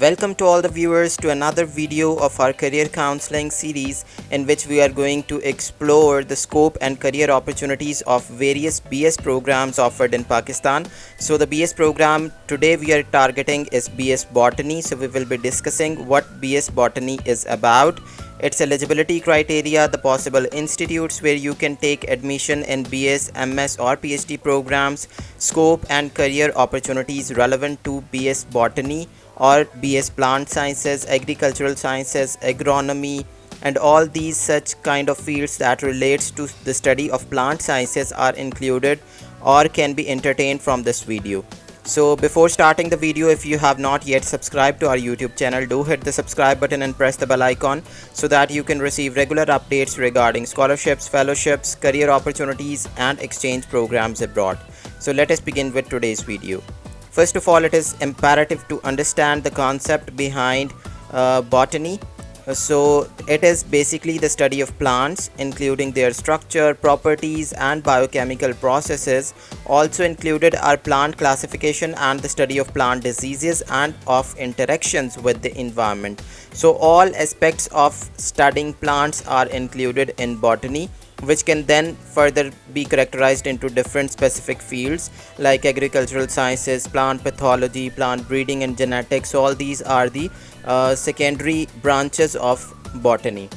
Welcome to all the viewers to another video of our career counseling series in which we are going to explore the scope and career opportunities of various BS programs offered in Pakistan. So the BS program today we are targeting is BS Botany. So we will be discussing what BS Botany is about its eligibility criteria, the possible institutes where you can take admission in BS, MS or PhD programs, scope and career opportunities relevant to BS Botany or BS Plant Sciences, Agricultural Sciences, Agronomy and all these such kind of fields that relates to the study of plant sciences are included or can be entertained from this video. So before starting the video if you have not yet subscribed to our YouTube channel do hit the subscribe button and press the bell icon so that you can receive regular updates regarding scholarships, fellowships, career opportunities and exchange programs abroad. So let us begin with today's video. First of all, it is imperative to understand the concept behind uh, botany. So it is basically the study of plants including their structure, properties and biochemical processes. Also included are plant classification and the study of plant diseases and of interactions with the environment. So all aspects of studying plants are included in botany which can then further be characterized into different specific fields like agricultural sciences, plant pathology, plant breeding and genetics. All these are the uh, secondary branches of botany.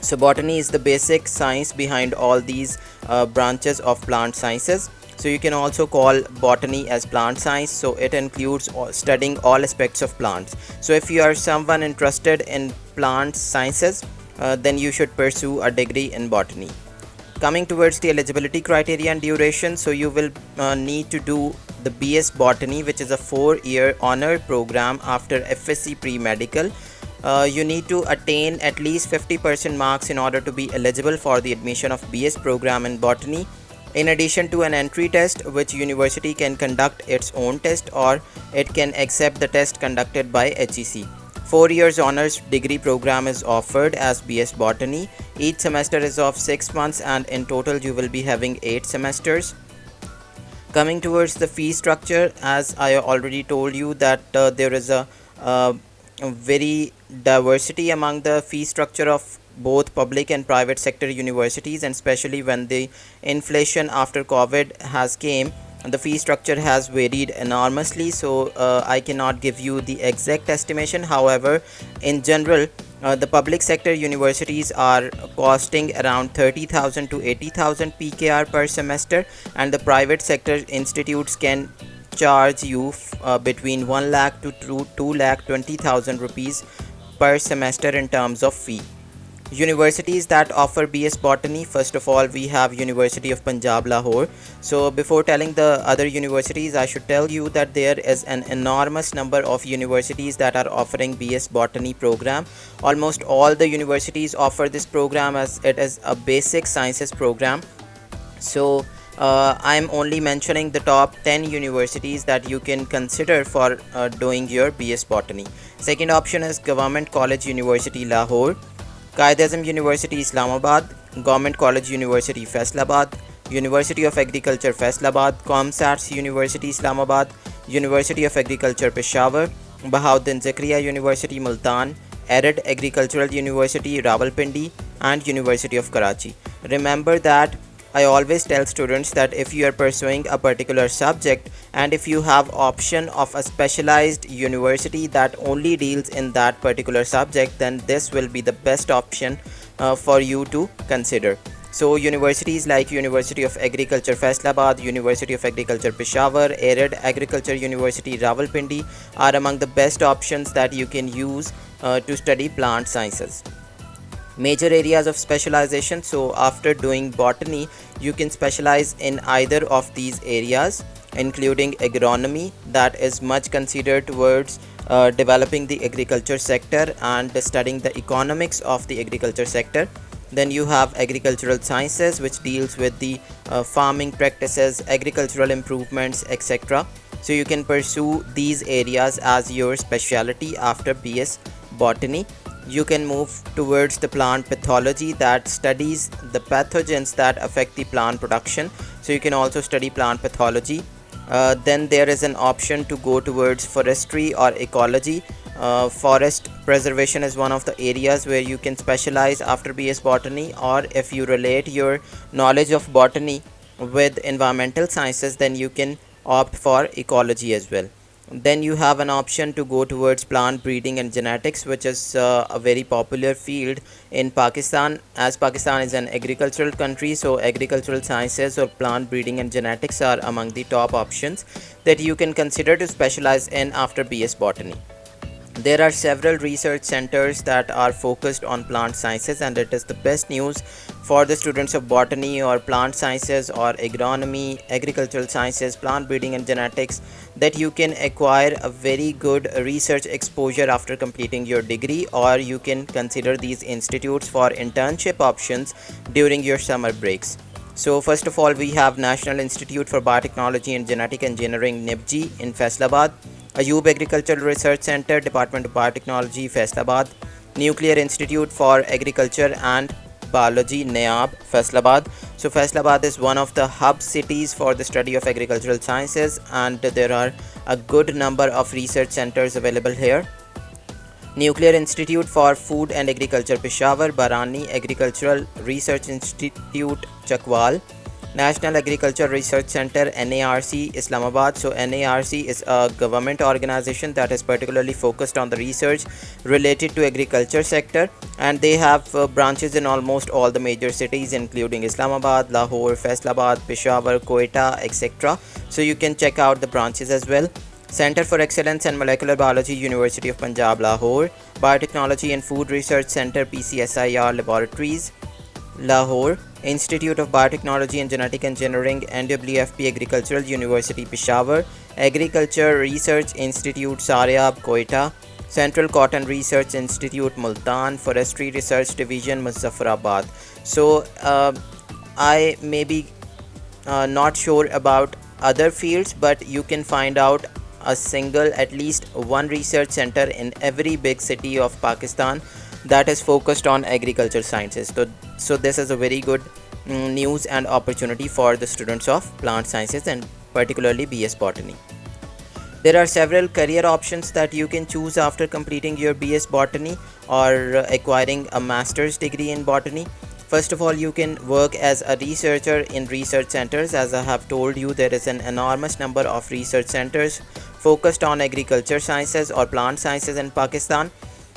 So botany is the basic science behind all these uh, branches of plant sciences. So you can also call botany as plant science. So it includes studying all aspects of plants. So if you are someone interested in plant sciences, uh, then you should pursue a degree in botany coming towards the eligibility criteria and duration so you will uh, need to do the BS Botany which is a four-year honor program after FSc pre-medical. Uh, you need to attain at least 50% marks in order to be eligible for the admission of BS program in botany. In addition to an entry test which university can conduct its own test or it can accept the test conducted by HEC 4 years honors degree program is offered as BS Botany. Each semester is of 6 months and in total you will be having 8 semesters. Coming towards the fee structure as I already told you that uh, there is a, uh, a very diversity among the fee structure of both public and private sector universities and especially when the inflation after COVID has came the fee structure has varied enormously so uh, I cannot give you the exact estimation. However in general uh, the public sector universities are costing around 30,000 to 80,000 PKR per semester and the private sector institutes can charge you uh, between 1 lakh to 2, 2 lakh 20,000 rupees per semester in terms of fee universities that offer BS Botany first of all we have University of Punjab Lahore so before telling the other universities I should tell you that there is an enormous number of universities that are offering BS Botany program almost all the universities offer this program as it is a basic sciences program so uh, I'm only mentioning the top 10 universities that you can consider for uh, doing your BS Botany. Second option is Government College University Lahore. Quaid University Islamabad, Government College University Faisalabad, University of Agriculture Faisalabad, COMSATS University Islamabad, University of Agriculture Peshawar, Bahauddin Zakariya University Multan, Arid Agricultural University Rawalpindi. And University of Karachi. Remember that I always tell students that if you are pursuing a particular subject and if you have option of a specialized university that only deals in that particular subject then this will be the best option uh, for you to consider. So universities like University of Agriculture Faisalabad, University of Agriculture Peshawar, Arid Agriculture University Rawalpindi are among the best options that you can use uh, to study plant sciences major areas of specialization. So after doing botany you can specialize in either of these areas including agronomy that is much considered towards uh, developing the agriculture sector and studying the economics of the agriculture sector. Then you have agricultural sciences which deals with the uh, farming practices agricultural improvements etc so you can pursue these areas as your specialty after bs botany you can move towards the plant pathology that studies the pathogens that affect the plant production. So you can also study plant pathology. Uh, then there is an option to go towards forestry or ecology. Uh, forest preservation is one of the areas where you can specialize after BS botany or if you relate your knowledge of botany with environmental sciences then you can opt for ecology as well then you have an option to go towards plant breeding and genetics which is uh, a very popular field in Pakistan as Pakistan is an agricultural country so agricultural sciences or plant breeding and genetics are among the top options that you can consider to specialize in after BS botany. There are several research centers that are focused on plant sciences and it is the best news for the students of botany or plant sciences or agronomy, agricultural sciences, plant breeding and genetics that you can acquire a very good research exposure after completing your degree or you can consider these institutes for internship options during your summer breaks. So first of all we have National Institute for Biotechnology and Genetic Engineering NIBGE in Faisalabad Ayub Agricultural Research Center, Department of Biotechnology, Faisalabad, Nuclear Institute for Agriculture and Biology, NIAB, Faisalabad. So Faisalabad is one of the hub cities for the study of agricultural sciences and there are a good number of research centers available here. Nuclear Institute for Food and Agriculture, Peshawar, Barani Agricultural Research Institute, Chakwal, National Agriculture Research Center NARC Islamabad. So NARC is a government organization that is particularly focused on the research related to agriculture sector. And they have uh, branches in almost all the major cities including Islamabad, Lahore, Faisalabad, Peshawar, Quetta etc so you can check out the branches as well. Center for Excellence and Molecular Biology University of Punjab Lahore. Biotechnology and Food Research Center PCSIR Laboratories Lahore Institute of Biotechnology and Genetic Engineering NWFP Agricultural University Peshawar Agriculture Research Institute Sariab Quetta Central Cotton Research Institute Multan Forestry Research Division Muzaffarabad. So uh, I may be uh, not sure about other fields but you can find out a single at least one research center in every big city of Pakistan that is focused on agriculture sciences. So so this is a very good mm, news and opportunity for the students of plant sciences and particularly BS botany. There are several career options that you can choose after completing your BS botany or acquiring a master's degree in botany. First of all, you can work as a researcher in research centers. As I have told you, there is an enormous number of research centers focused on agriculture sciences or plant sciences in Pakistan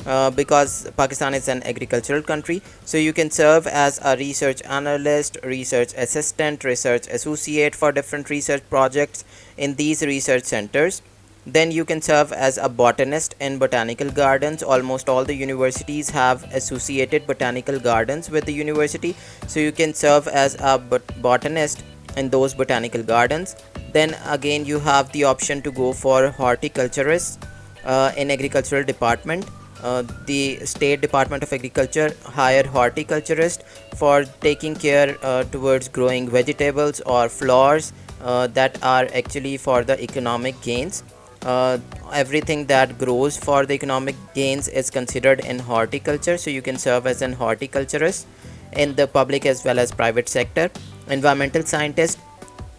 uh, because Pakistan is an agricultural country. So you can serve as a research analyst research assistant research associate for different research projects in these research centers. Then you can serve as a botanist in botanical gardens. Almost all the universities have associated botanical gardens with the university. So you can serve as a bot botanist in those botanical gardens. Then again you have the option to go for horticulturist uh, in agricultural department uh, the state department of agriculture hire horticulturists for taking care uh, towards growing vegetables or flowers uh, that are actually for the economic gains. Uh, everything that grows for the economic gains is considered in horticulture so you can serve as an horticulturist in the public as well as private sector. Environmental scientist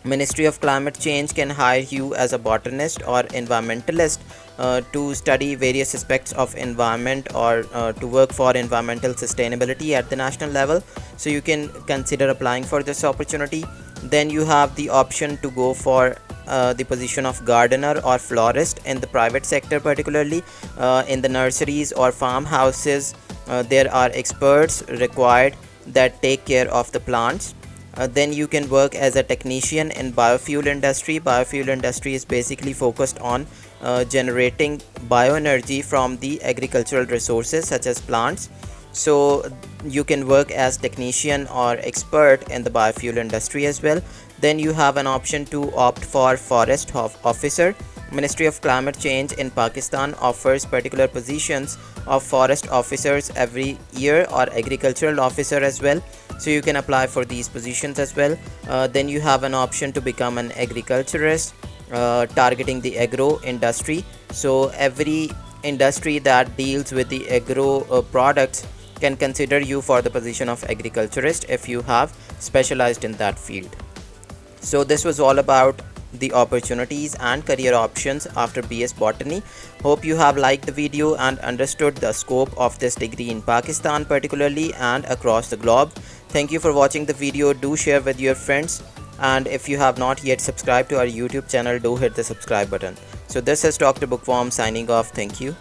Ministry of Climate Change can hire you as a botanist or environmentalist uh, to study various aspects of environment or uh, to work for environmental sustainability at the national level. So you can consider applying for this opportunity. Then you have the option to go for uh, the position of gardener or florist in the private sector particularly. Uh, in the nurseries or farmhouses uh, there are experts required that take care of the plants. Uh, then you can work as a technician in biofuel industry. Biofuel industry is basically focused on uh, generating bioenergy from the agricultural resources such as plants. So you can work as technician or expert in the biofuel industry as well. Then you have an option to opt for forest officer. Ministry of Climate Change in Pakistan offers particular positions of forest officers every year or agricultural officer as well. So you can apply for these positions as well. Uh, then you have an option to become an agriculturist uh, targeting the agro industry so every industry that deals with the agro uh, products can consider you for the position of agriculturist if you have specialized in that field so this was all about the opportunities and career options after BS Botany. Hope you have liked the video and understood the scope of this degree in Pakistan particularly and across the globe. Thank you for watching the video. Do share with your friends and if you have not yet subscribed to our YouTube channel do hit the subscribe button. So this is Dr. Bookworm signing off. Thank you.